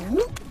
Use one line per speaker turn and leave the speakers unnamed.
응? 음.